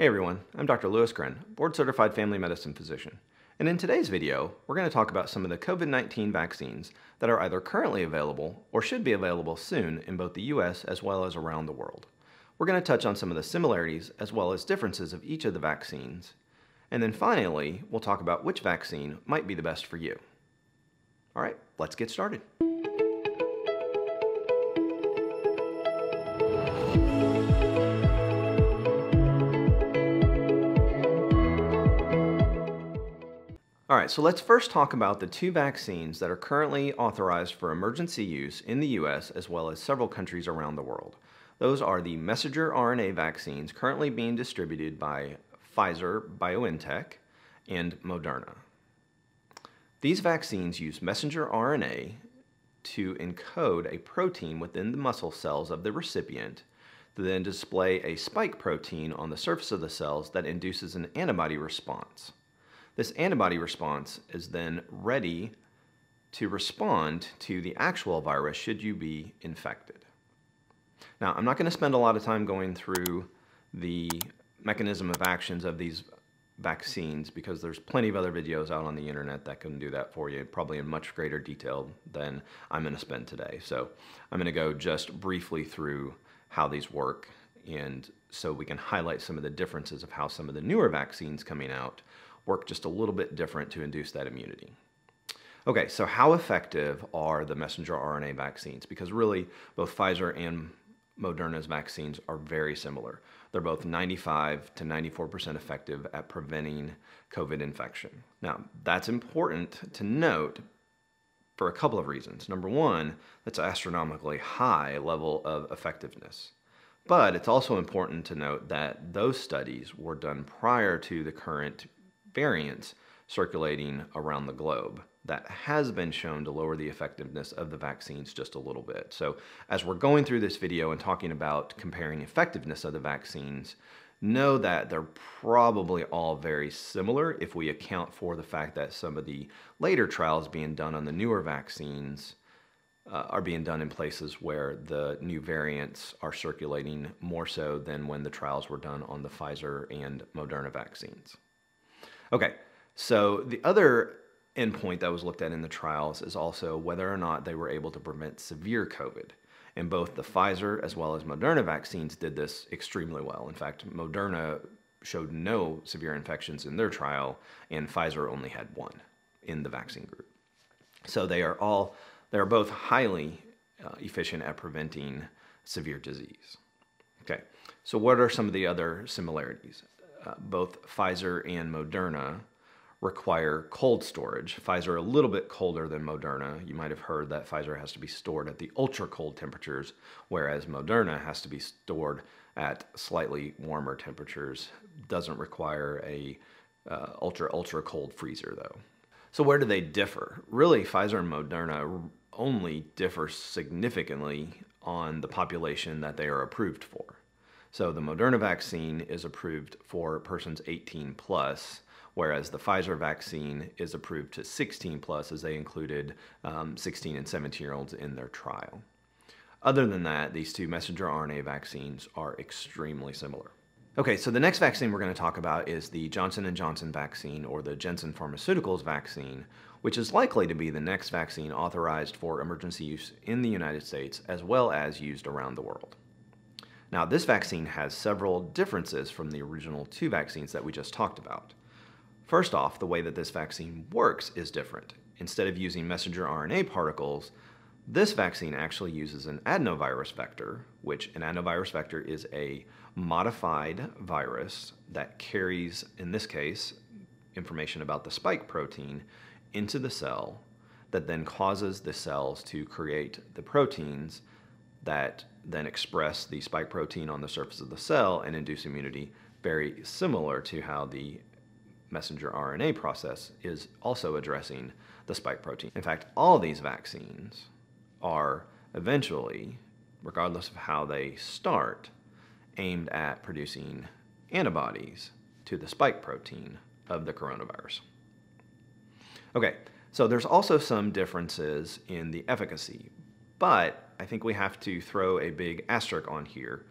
Hey everyone, I'm Dr. Louis Krenn, board certified family medicine physician. And in today's video, we're going to talk about some of the COVID-19 vaccines that are either currently available or should be available soon in both the US as well as around the world. We're going to touch on some of the similarities as well as differences of each of the vaccines. And then finally, we'll talk about which vaccine might be the best for you. All right, let's get started. All right, so let's first talk about the two vaccines that are currently authorized for emergency use in the US as well as several countries around the world. Those are the messenger RNA vaccines currently being distributed by Pfizer BioNTech and Moderna. These vaccines use messenger RNA to encode a protein within the muscle cells of the recipient to then display a spike protein on the surface of the cells that induces an antibody response. This antibody response is then ready to respond to the actual virus should you be infected. Now, I'm not going to spend a lot of time going through the mechanism of actions of these vaccines because there's plenty of other videos out on the internet that can do that for you, probably in much greater detail than I'm going to spend today. So I'm going to go just briefly through how these work and so we can highlight some of the differences of how some of the newer vaccines coming out work just a little bit different to induce that immunity. Okay, so how effective are the messenger RNA vaccines? Because really, both Pfizer and Moderna's vaccines are very similar. They're both 95 to 94% effective at preventing COVID infection. Now, that's important to note for a couple of reasons. Number one, that's an astronomically high level of effectiveness. But it's also important to note that those studies were done prior to the current variants circulating around the globe that has been shown to lower the effectiveness of the vaccines just a little bit. So as we're going through this video and talking about comparing effectiveness of the vaccines, know that they're probably all very similar if we account for the fact that some of the later trials being done on the newer vaccines uh, are being done in places where the new variants are circulating more so than when the trials were done on the Pfizer and Moderna vaccines. Okay, so the other endpoint that was looked at in the trials is also whether or not they were able to prevent severe COVID. And both the Pfizer as well as Moderna vaccines did this extremely well. In fact, Moderna showed no severe infections in their trial, and Pfizer only had one in the vaccine group. So they are all they are both highly uh, efficient at preventing severe disease. Okay, so what are some of the other similarities? Uh, both Pfizer and Moderna require cold storage. Pfizer a little bit colder than Moderna. You might have heard that Pfizer has to be stored at the ultra cold temperatures, whereas Moderna has to be stored at slightly warmer temperatures. Doesn't require a uh, ultra ultra cold freezer though. So where do they differ? Really, Pfizer and Moderna only differ significantly on the population that they are approved for. So the Moderna vaccine is approved for persons 18 plus, whereas the Pfizer vaccine is approved to 16 plus as they included um, 16 and 17 year olds in their trial. Other than that, these two messenger RNA vaccines are extremely similar. Okay, so the next vaccine we're going to talk about is the Johnson & Johnson vaccine or the Janssen Pharmaceuticals vaccine, which is likely to be the next vaccine authorized for emergency use in the United States as well as used around the world. Now, this vaccine has several differences from the original two vaccines that we just talked about. First off, the way that this vaccine works is different. Instead of using messenger RNA particles, this vaccine actually uses an adenovirus vector, which an adenovirus vector is a modified virus that carries, in this case, information about the spike protein into the cell that then causes the cells to create the proteins that then express the spike protein on the surface of the cell and induce immunity, very similar to how the messenger RNA process is also addressing the spike protein. In fact, all these vaccines are eventually, regardless of how they start, aimed at producing antibodies to the spike protein of the coronavirus. Okay, so there's also some differences in the efficacy, but I think we have to throw a big asterisk on here.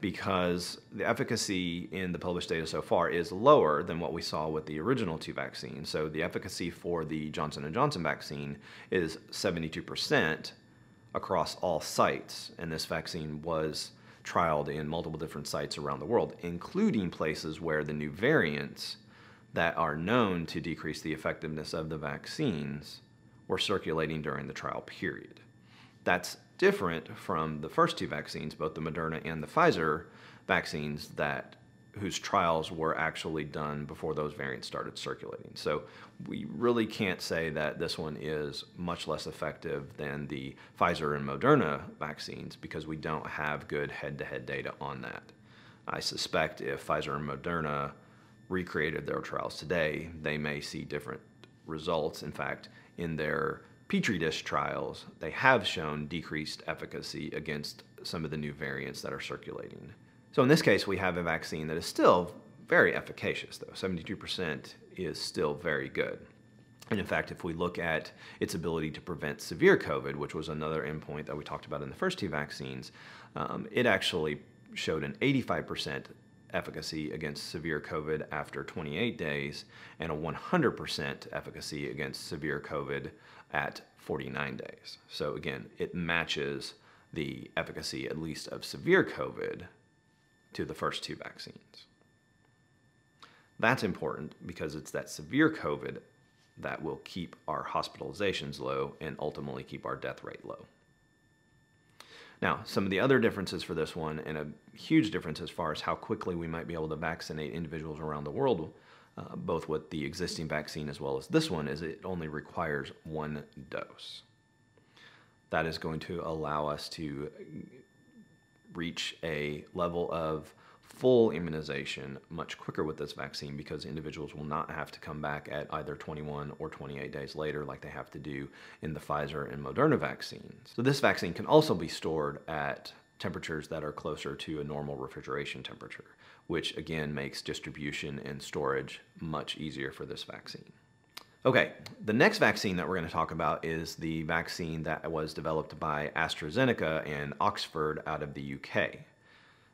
because the efficacy in the published data so far is lower than what we saw with the original two vaccines. So the efficacy for the Johnson & Johnson vaccine is 72% across all sites, and this vaccine was trialed in multiple different sites around the world, including places where the new variants that are known to decrease the effectiveness of the vaccines were circulating during the trial period. That's different from the first two vaccines, both the Moderna and the Pfizer vaccines that whose trials were actually done before those variants started circulating. So we really can't say that this one is much less effective than the Pfizer and Moderna vaccines because we don't have good head-to-head data on that. I suspect if Pfizer and Moderna recreated their trials today, they may see different results. In fact, in their Petri dish trials, they have shown decreased efficacy against some of the new variants that are circulating. So in this case, we have a vaccine that is still very efficacious, though. 72% is still very good. And in fact, if we look at its ability to prevent severe COVID, which was another endpoint that we talked about in the first two vaccines, um, it actually showed an 85% efficacy against severe COVID after 28 days and a 100% efficacy against severe COVID at 49 days. So again, it matches the efficacy, at least of severe COVID, to the first two vaccines. That's important because it's that severe COVID that will keep our hospitalizations low and ultimately keep our death rate low. Now, some of the other differences for this one, and a huge difference as far as how quickly we might be able to vaccinate individuals around the world, uh, both with the existing vaccine as well as this one, is it only requires one dose. That is going to allow us to reach a level of full immunization much quicker with this vaccine because individuals will not have to come back at either 21 or 28 days later like they have to do in the Pfizer and Moderna vaccines. So this vaccine can also be stored at temperatures that are closer to a normal refrigeration temperature, which again makes distribution and storage much easier for this vaccine. Okay, the next vaccine that we're going to talk about is the vaccine that was developed by AstraZeneca and Oxford out of the UK.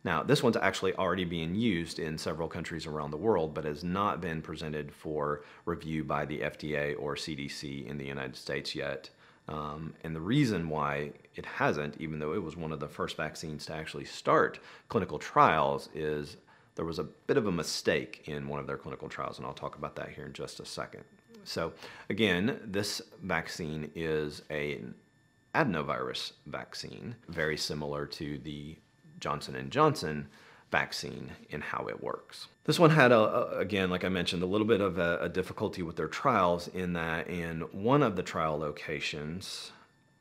Now, this one's actually already being used in several countries around the world, but has not been presented for review by the FDA or CDC in the United States yet. Um, and the reason why it hasn't, even though it was one of the first vaccines to actually start clinical trials, is there was a bit of a mistake in one of their clinical trials, and I'll talk about that here in just a second. So again, this vaccine is an adenovirus vaccine, very similar to the Johnson & Johnson vaccine and how it works. This one had, a, a, again, like I mentioned, a little bit of a, a difficulty with their trials in that in one of the trial locations,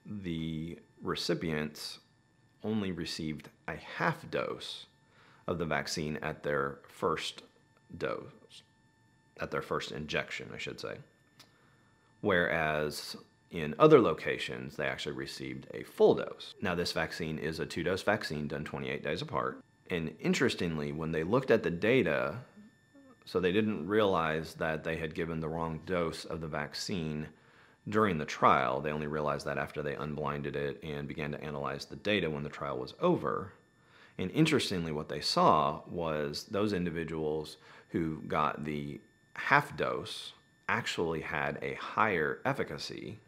the recipients only received a half dose of the vaccine at their first dose, at their first injection, I should say. Whereas in other locations, they actually received a full dose. Now, this vaccine is a two dose vaccine done 28 days apart. And interestingly, when they looked at the data, so they didn't realize that they had given the wrong dose of the vaccine during the trial. They only realized that after they unblinded it and began to analyze the data when the trial was over. And interestingly, what they saw was those individuals who got the half dose actually had a higher efficacy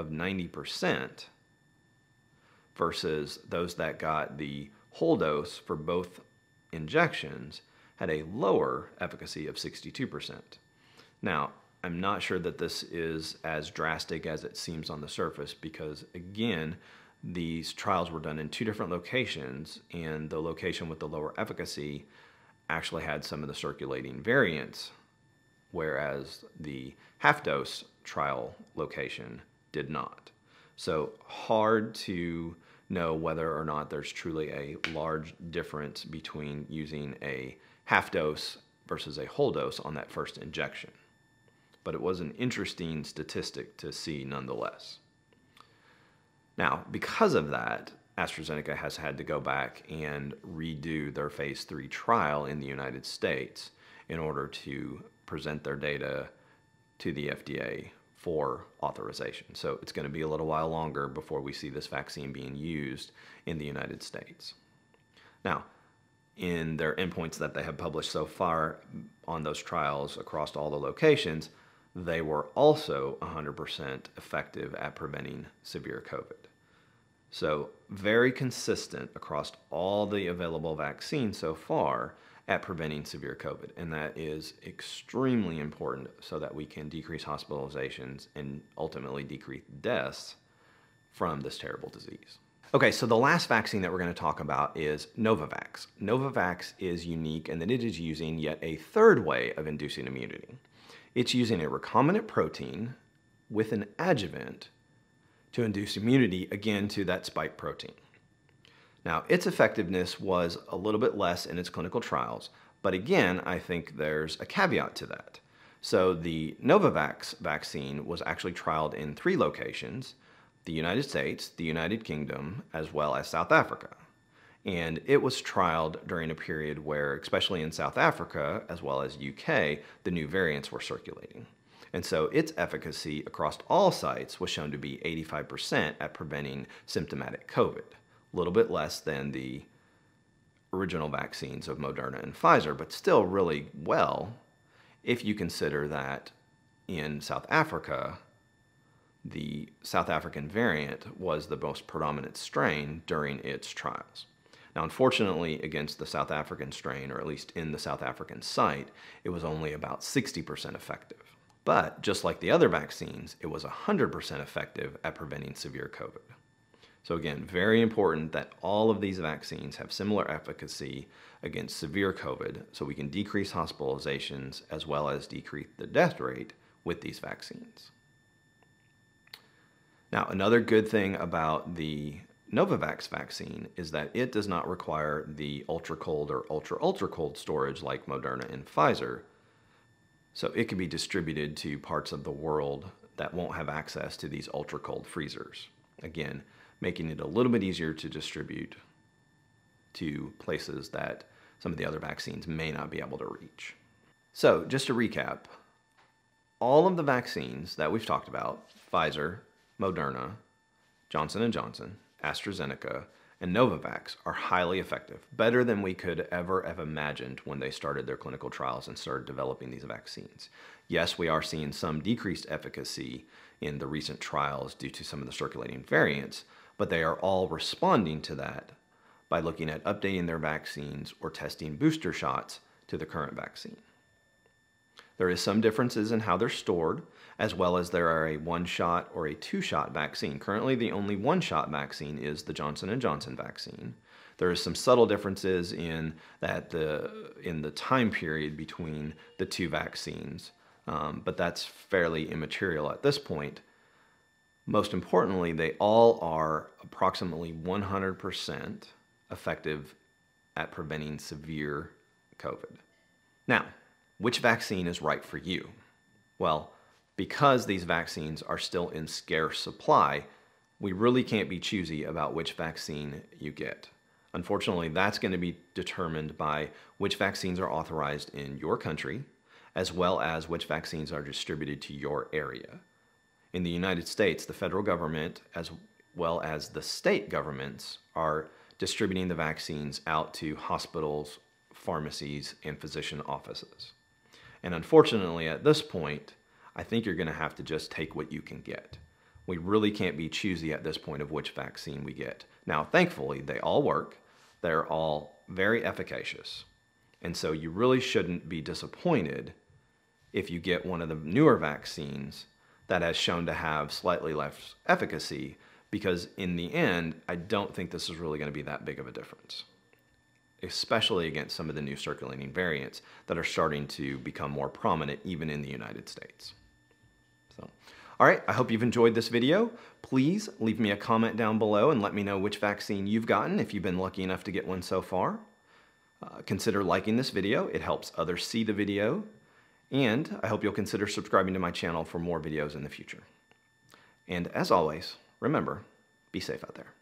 of 90% versus those that got the whole dose for both injections had a lower efficacy of 62%. Now, I'm not sure that this is as drastic as it seems on the surface because, again, these trials were done in two different locations, and the location with the lower efficacy actually had some of the circulating variants, whereas the half dose trial location did not. So hard to know whether or not there's truly a large difference between using a half dose versus a whole dose on that first injection. But it was an interesting statistic to see nonetheless. Now, because of that, AstraZeneca has had to go back and redo their phase three trial in the United States in order to present their data to the FDA for authorization. So it's going to be a little while longer before we see this vaccine being used in the United States. Now, in their endpoints that they have published so far on those trials across all the locations, they were also 100% effective at preventing severe COVID. So, very consistent across all the available vaccines so far at preventing severe COVID. And that is extremely important so that we can decrease hospitalizations and ultimately decrease deaths from this terrible disease. Okay, so the last vaccine that we're going to talk about is Novavax. Novavax is unique in that it is using yet a third way of inducing immunity. It's using a recombinant protein with an adjuvant to induce immunity again to that spike protein. Now, its effectiveness was a little bit less in its clinical trials, but again, I think there's a caveat to that. So the Novavax vaccine was actually trialed in three locations, the United States, the United Kingdom, as well as South Africa. And it was trialed during a period where, especially in South Africa, as well as UK, the new variants were circulating. And so its efficacy across all sites was shown to be 85% at preventing symptomatic COVID, a little bit less than the original vaccines of Moderna and Pfizer, but still really well if you consider that in South Africa, the South African variant was the most predominant strain during its trials. Now, unfortunately, against the South African strain, or at least in the South African site, it was only about 60% effective. But just like the other vaccines, it was 100% effective at preventing severe COVID. So again, very important that all of these vaccines have similar efficacy against severe COVID so we can decrease hospitalizations as well as decrease the death rate with these vaccines. Now, another good thing about the Novavax vaccine is that it does not require the ultra cold or ultra ultra cold storage like Moderna and Pfizer, so it can be distributed to parts of the world that won't have access to these ultra cold freezers. Again, making it a little bit easier to distribute to places that some of the other vaccines may not be able to reach. So, just to recap, all of the vaccines that we've talked about, Pfizer, Moderna, Johnson & Johnson, AstraZeneca, and Novavax are highly effective, better than we could ever have imagined when they started their clinical trials and started developing these vaccines. Yes, we are seeing some decreased efficacy in the recent trials due to some of the circulating variants, but they are all responding to that by looking at updating their vaccines or testing booster shots to the current vaccine. There is some differences in how they're stored, as well as there are a one-shot or a two-shot vaccine. Currently, the only one-shot vaccine is the Johnson & Johnson vaccine. There is some subtle differences in that the in the time period between the two vaccines, um, but that's fairly immaterial at this point. Most importantly, they all are approximately 100% effective at preventing severe COVID. Now, which vaccine is right for you? Well, because these vaccines are still in scarce supply, we really can't be choosy about which vaccine you get. Unfortunately, that's going to be determined by which vaccines are authorized in your country, as well as which vaccines are distributed to your area. In the United States, the federal government, as well as the state governments, are distributing the vaccines out to hospitals, pharmacies, and physician offices. And unfortunately, at this point, I think you're going to have to just take what you can get. We really can't be choosy at this point of which vaccine we get. Now, thankfully, they all work. They're all very efficacious. And so you really shouldn't be disappointed if you get one of the newer vaccines that has shown to have slightly less efficacy because in the end, I don't think this is really going to be that big of a difference especially against some of the new circulating variants that are starting to become more prominent even in the United States. So, all right, I hope you've enjoyed this video. Please leave me a comment down below and let me know which vaccine you've gotten if you've been lucky enough to get one so far. Uh, consider liking this video. It helps others see the video. And I hope you'll consider subscribing to my channel for more videos in the future. And as always, remember, be safe out there.